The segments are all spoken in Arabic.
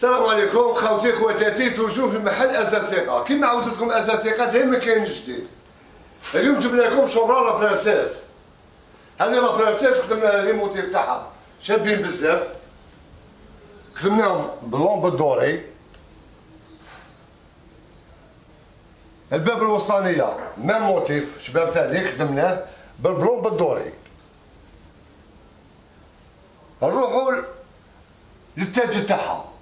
السلام عليكم خوتي خواتاتي toujours في محل أثاث القليعة كيما عودت لكم أثاث القليعة دائما كاين جديد. اليوم جبنا لكم chambre la princesse. هذه la princesse خدمنا les motifs تاعها. شابين بزاف. خدمناهم ب blanc بال doré. الباب الوسطانية même motif شابين ثاني خدمناه بال blanc بال doré. نروحوا للتاج تاعها.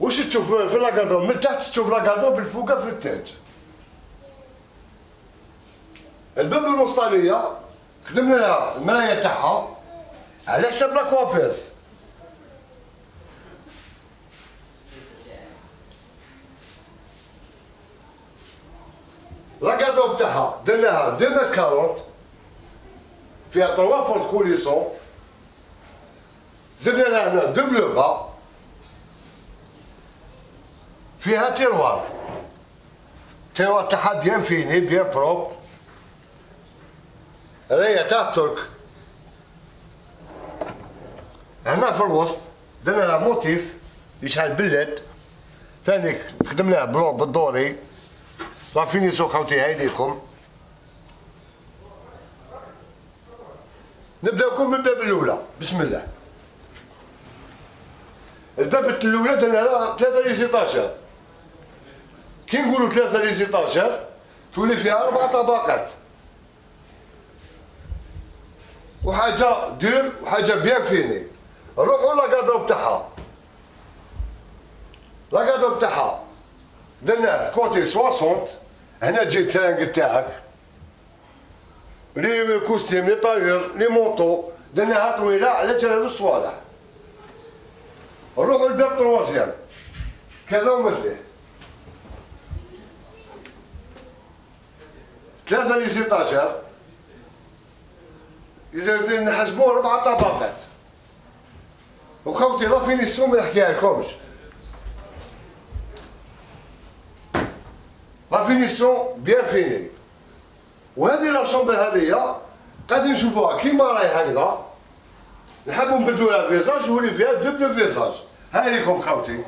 واش تشوف في لاكادو من تحت تشوف لاكادو بالفوقه في التاج الباب الوسطانيه خدمنا لها المرايه تاعها على حساب لاكوافيس لاكادو تاعها درناها 2 متر 40 فيها 3 portes coulissantes زدنا لها هنا با فيها tiroir tiroir تاعها bien fini bien propre. راهي تاع الترك هنا في الوسط درنا لها motif يشعل بال LED ثاني خدمناها blanc بال doré. la finition خوتي هاي ليكم نبداكم بالباب الأولى. بسم الله. الباب الأولى درنا لها ثلاثة لي 16 كي نقولوا ثلاثة لي 16 تولي فيها أربع طبقات وحاجة dure وحاجة bien fini روحوا la garde-robe تاعها la garde-robe تاعها درنا côté 60 هنا تجي ال tringle تاعك les costumes les tailleurs les manteaux درناها طويلة على ثلاث الصوالح نروحوا الباب troisième كذا ومثله ثلاثة ل 16 إذا نحسبوا أربع طبقات وخوتي la finition ما نحكيها لكمش. la finition bien fini وهذه la chambre هذه قاعدين نشوفوها كيما راهي هكذا نحبوا نبدلوا لها visage يولي فيها double visage. هاي لكم خوتي.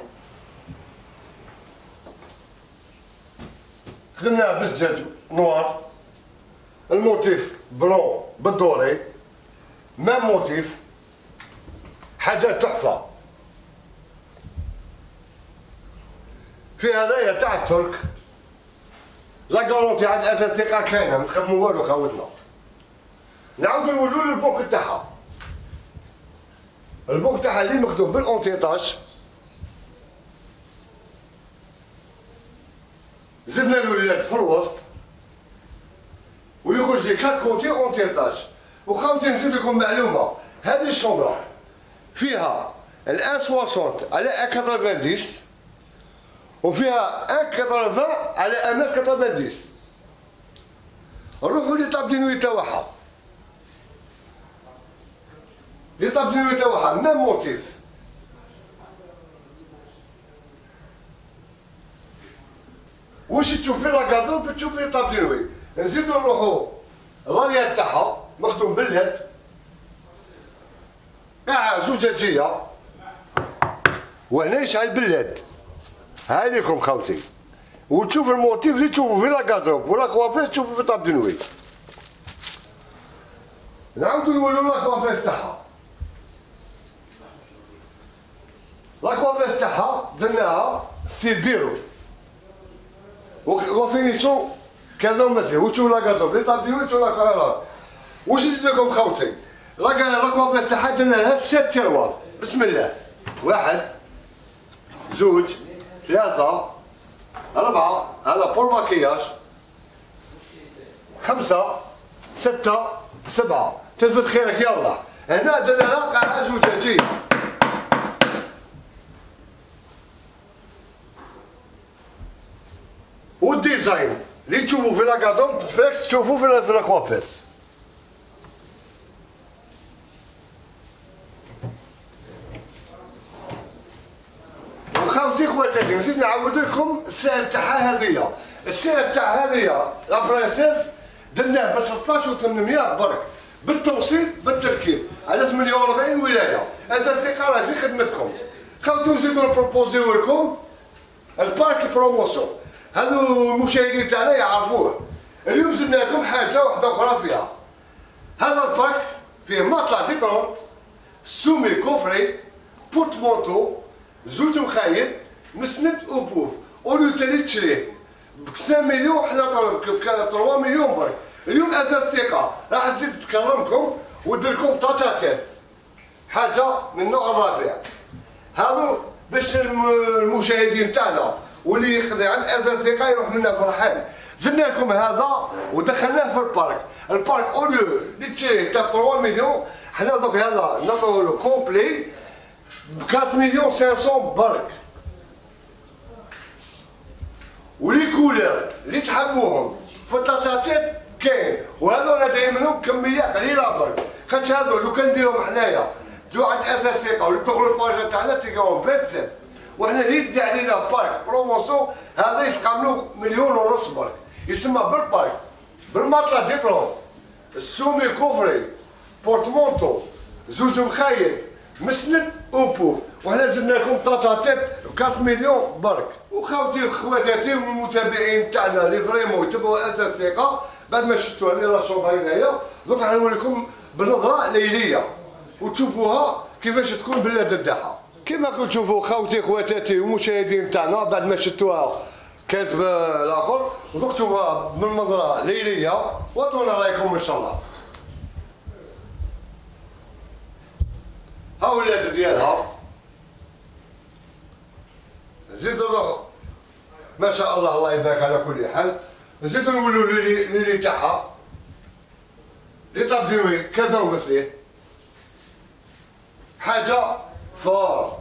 خدمناها بالزجاج noir. ال motif blanc بال doré ما موتيف حاجة تحفه في هذايا تاع الترك لا كارونتي عند اثاث ثقه كاينة ما تخدموا والو خاوتنا نعاودو نولوا للبوك تاعها البوك تاعها اللي مكتوب بالانتيطاج زدنا الولاد في الوسط les quatre côtés اون تيتاج وخاوتي نزيد لكم معلومة. هذه ال chambre فيها ال un 60 على un 90 وفيها un 80 على un 90 روحوا les tables de nuit تاعها les tables de nuit تاعها même motif؟ واش تشوفي la garde-robe تشوفي table de nuit نزيدو نروحو. الرانيات تاعها مخدوم باليد قاع زجاجية وهنا يشعل بال LED هاي ليكم خوتي وتشوف ال motif اللي تشوفو في la garde-robe و la coiffeuse تشوفو في table de nuit. نعاودو نولو la coiffeuse تاعها لاكوافيس تاعها درناها ستيل بيرو. و فينيسيون كذا ومثلي وشو لا قدر لي طابي وشو لا قرار وش نزيد لكم خوتي لا لكم بس لحد لها ست تروال بسم الله واحد زوج ثلاثة أربعة هذا بول ماكياج خمسة ستة سبعة تلفت خيرك يلا هنا درنا لها قاعة زوجاتية والديزاين اللي تشوفوا في لاكادون فليكس تشوفوا في في لاكوافيس وخاوتي خواتاتي نزيد نعاود لكم السعر تاعها هذيا السعر تاع هذيا لا برانسيس درناه ب 13800 برك بالتوصيل بالتركيب على 48 ولايه هذا راه في خدمتكم خوتي نزيدو نبروبوزيو لكم ال pack promotion هذو المشاهدين تاعنا يعرفوه. اليوم زدنا لكم حاجة واحدة أخرى فيها. هذا ال pack فيه matelas détente sommier coffré porte-manteau زوج مخايد مسند وبوف اولو تاني تشريه ب 5 مليون حنا طلب 3 مليون برك. اليوم أساس ثقه راح تزيد تكرمكم ودير لكم طاطاتين حاجة من النوع الرافع هذو باش المشاهدين تاعنا. واللي يقضي عن أساس ثقه يروح منا فرحان زدنا لكم هذا ودخلناه في البارك. البارك اوليو اللي تشريه تاع 3 مليون. حنا دوك هذا نعطوه له كومبلي. ب 4 مليون 500 برك و les couleurs اللي تحبوهم في ال tête-à-tête كاين. وهذو أنا داير منهم كمية قليلة برك خاطش هذو لو كان نديرهم حنايا. جو عند أثاث ثقة ولا تدخلوا ال page تاعنا تلقاهم باتسن وحنا اللي يدي علينا pack promotion هذا يسقام مليون ونص برك يسمى بال pack بال matelas détente ال sommier coffré porte-manteau زوج مخايد مسند وبوف وحنا زدنا لكم tête-à-tête 4 مليون برك وخوتي وخواتاتي والمتابعين تاعنا اللي vraiment يتبعوا أثاث الثقة بعد ما شفتوا لي la chambre هنايا دوك غنوريكم بنظرة ليلية. وتشوفوها كيفاش تكون بال LED تاعها. كما كنتم تشوفوا خوتي خواتاتي والمشاهدين تاعنا بعد ما شفتوها كانت بالاخر دوك تشوفوها بالنظره ليلية وعطونا رايكم إن شاء الله. ها ولاد ديالها. زيد الروح. ما شاء الله الله يبارك على كل حال. نزيدو نولو ليلي تاعها. لي طابديوي كذا ومثليه. حاجة فور.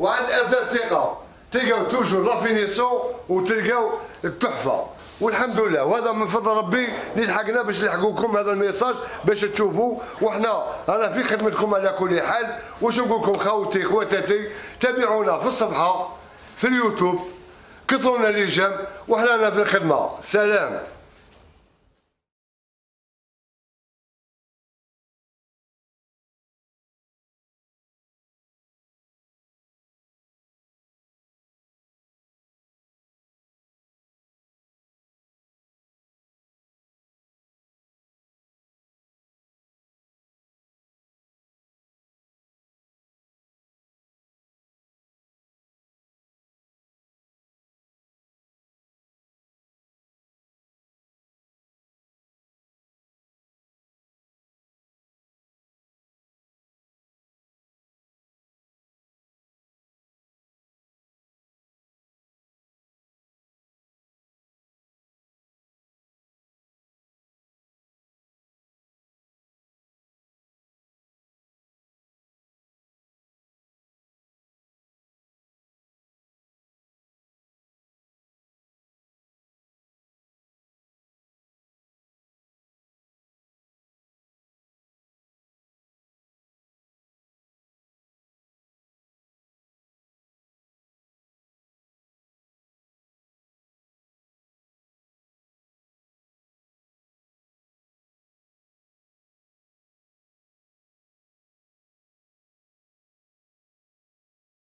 وعند اثاث ثقة. تلقاو توجور لافينيسيون وتلقاو التحفة. والحمد لله. وهذا من فضل ربي اللي لحقنا باش نلحقوكم هذا الميساج باش تشوفوا. وحنا أنا في خدمتكم على كل حال. واش نقول لكم خوتي خواتاتي. تابعونا في الصفحة في اليوتيوب. كثرنا لي جنب وحنا في الخدمة. سلام.